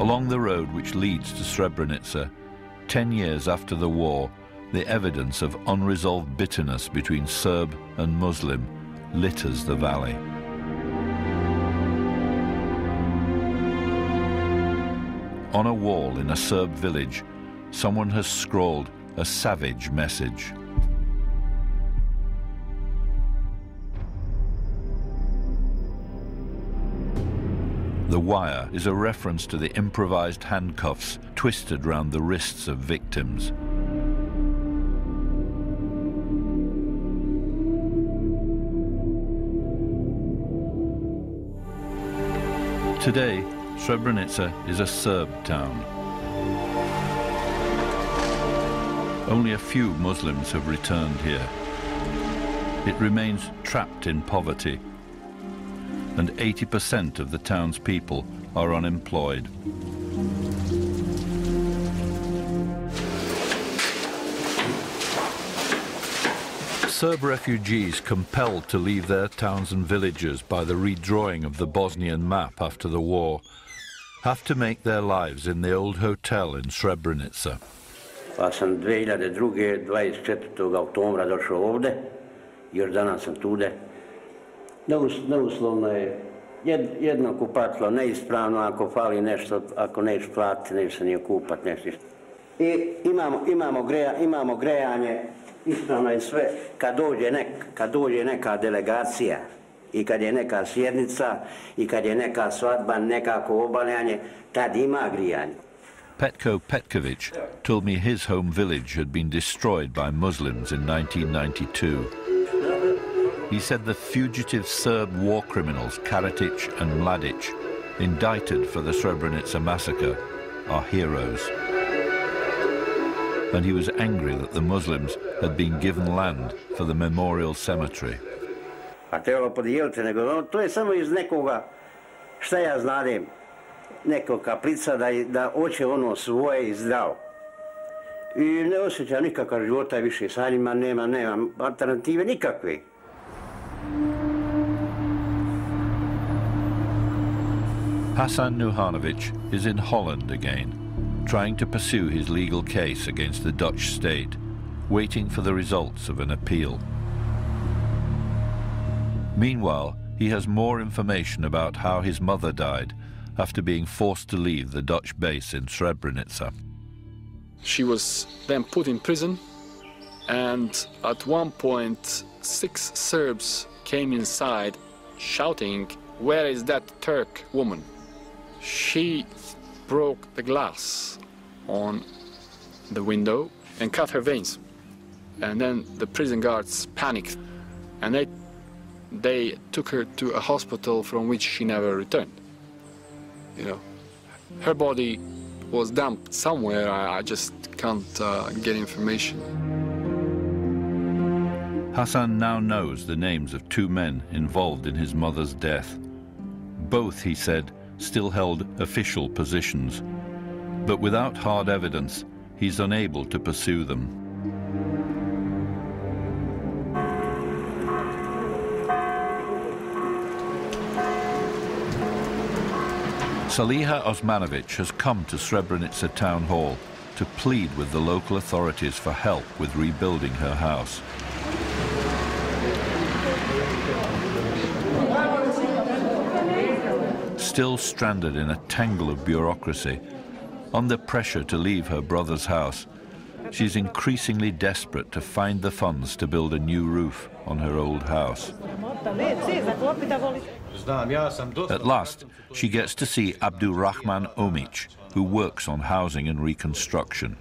Along the road which leads to Srebrenica, 10 years after the war, the evidence of unresolved bitterness between Serb and Muslim litters the valley. On a wall in a Serb village, someone has scrawled a savage message. The wire is a reference to the improvised handcuffs twisted round the wrists of victims. Today, Srebrenica is a Serb town. Only a few Muslims have returned here. It remains trapped in poverty and 80% of the town's people are unemployed. Serb refugees compelled to leave their towns and villages by the redrawing of the Bosnian map after the war have to make their lives in the old hotel in Srebrenica. Pa sam 2002. 24. oktobra došao ovde, još danas sam tude. Neuslovno je jedno kupatilo neispravno, ako fali nešto, ako neš platiti, neš se nije kupat, nešto. I imamo, imamo, greja, imamo grejanje, ispravno je sve, kad dođe, nek, kad dođe neka delegacija i kad je neka sjednica i kad je neka svadba, nekako obaljanje, tad ima grijanje. Petko Petkovic told me his home village had been destroyed by Muslims in 1992. He said the fugitive Serb war criminals Karadzic and Mladic, indicted for the Srebrenica massacre, are heroes. And he was angry that the Muslims had been given land for the memorial cemetery. A trebalo podijeliti, nego to je samo iz nekoga, šta ja znadem, nekog kaplica da, da hoće ono svoje i zdravo. I ne osjeća nikakav života više sa njima, nema, nema alternative nikakve. Hassan Nuhanovic is in Holland again, trying to pursue his legal case against the Dutch state, waiting for the results of an appeal. Meanwhile, he has more information about how his mother died after being forced to leave the Dutch base in Srebrenica. She was then put in prison, and at one point, six Serbs came inside shouting, Where is that Turk woman? She broke the glass on the window and cut her veins. And then the prison guards panicked and they, they took her to a hospital from which she never returned. You know, her body was dumped somewhere. I, I just can't uh, get information. Hassan now knows the names of two men involved in his mother's death. Both, he said, still held official positions. But without hard evidence, he's unable to pursue them. Saliha Osmanovic has come to Srebrenica town hall to plead with the local authorities for help with rebuilding her house. Still stranded in a tangle of bureaucracy, under pressure to leave her brother's house, she's increasingly desperate to find the funds to build a new roof on her old house. At last, she gets to see Abdurrahman Omic, who works on housing and reconstruction.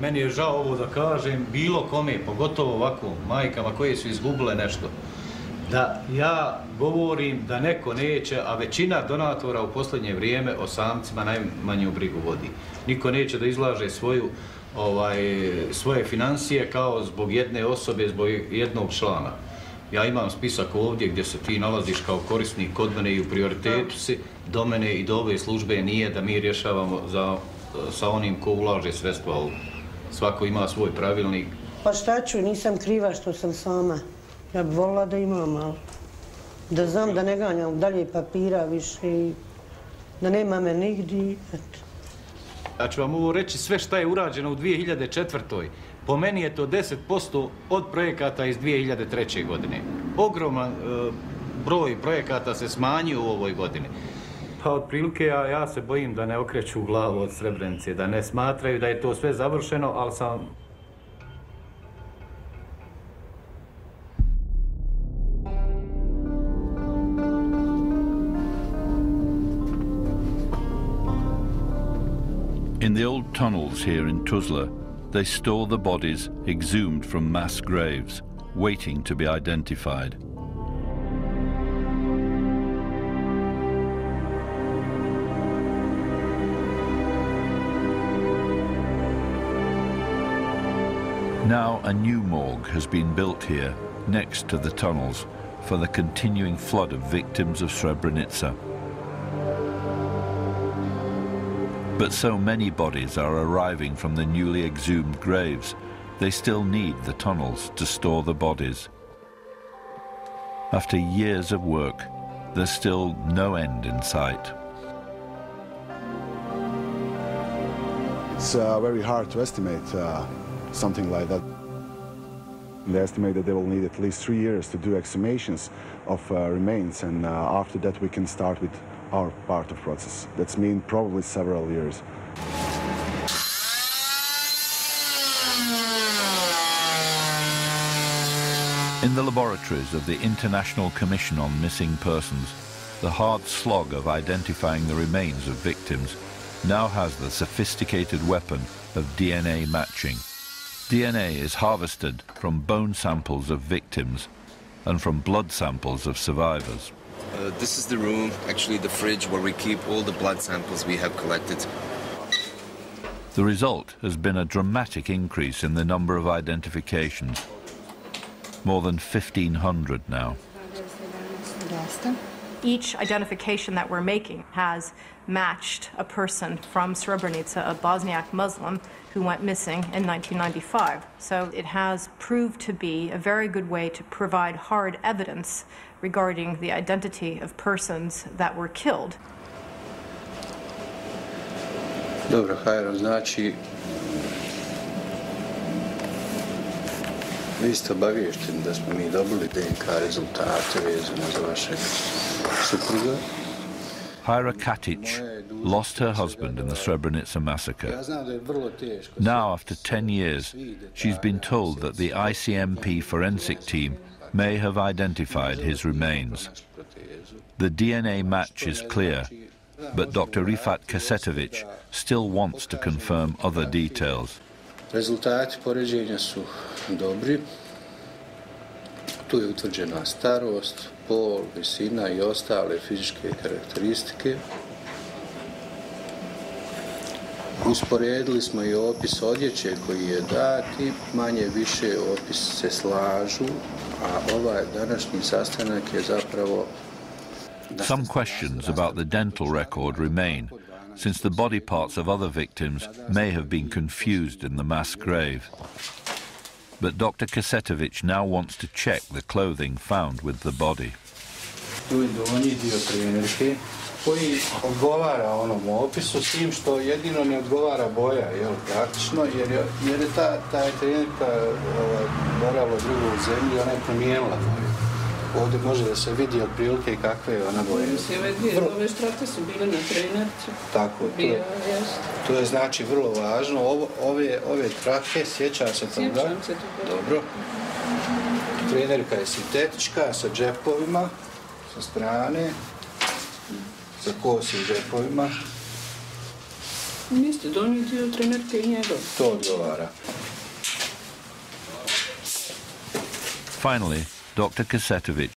Meni je žao ovo da kažem bilo kome, pogotovo ovako majkama koje su izgubile nešto. Da ja govorim da neko neće, a većina donatora u posljednje vrijeme o samcima najmanju brigu vodi. Niko neće da izlaže svoju ovaj svoje financije kao zbog jedne osobe, zbog jednog člana. Ja imam spisak ovdje gdje se ti nalaziš kao korisnik kod mene i u prioritetu si, do mene i do ove službe nije da mi rješavamo za, sa onim ko ulaže sredstva Svako ima svoj pravilnik. Pa šta ću, nisam kriva što sam sama. Ja bih volila da imam, ali da znam da ne ganjam dalje papira više i da nema me nigdje. Eto. Ja ću vam ovo reći sve što je urađeno u 2004. Po meni je to 10% od projekata iz 2003. godine. Ogroman e, broj projekata se smanjio u ovoj godini. Pa otprilike ja, ja se bojim da ne okreću glavu od Srebrenice, da ne smatraju da je to sve završeno, ali sam In the old tunnels here in Tuzla, they store the bodies exhumed from mass graves, waiting to be identified. Now a new morgue has been built here, next to the tunnels, for the continuing flood of victims of Srebrenica. But so many bodies are arriving from the newly exhumed graves, they still need the tunnels to store the bodies. After years of work, there's still no end in sight. It's uh, very hard to estimate uh, something like that. They estimate that they will need at least three years to do exhumations of uh, remains, and uh, after that we can start with our part of process. That's mean probably several years. In the laboratories of the International Commission on Missing Persons, the hard slog of identifying the remains of victims now has the sophisticated weapon of DNA matching. DNA is harvested from bone samples of victims and from blood samples of survivors. Uh, this is the room, actually the fridge, where we keep all the blood samples we have collected. The result has been a dramatic increase in the number of identifications. More than 1,500 now. Each identification that we're making has matched a person from Srebrenica, a Bosniak Muslim who went missing in 1995. So it has proved to be a very good way to provide hard evidence regarding the identity of persons that were killed. Dobro, Hajro, znači vi ste da smo mi dobili DNK rezultate vezano za vašeg supruga. Hajra Katic lost her husband in the Srebrenica massacre. Now, after 10 years, she's been told that the ICMP forensic team may have identified his remains. The DNA match is clear, but Dr. Rifat Kesetovic still wants to confirm other details. Rezultati poređenja su dobri. Tu je utvrđena starost, pol, visina i ostale fizičke karakteristike. Usporedili smo i opis odjeće koji je dat i manje više opis se slažu, a ovaj današnji sastanak je zapravo Some questions about the dental record remain, since the body parts of other victims may have been confused in the mass grave. But Dr. Kesetovic now wants to check the clothing found with the body. Ovdje može da se vidi otprilike kakve je ona boje. Mislim, ove dvije, Vrlo- ove štrake su bile na trenerci. Tako, to je, to je znači vrlo važno. Ovo, ove, ove trake, sjeća se toga. Sjećam se toga. Dobro. Trenerka je sintetička sa džepovima sa strane, sa kosim džepovima. Niste donji dio trenerke i njegov. To odgovara. Finally, Dr. Kesetovic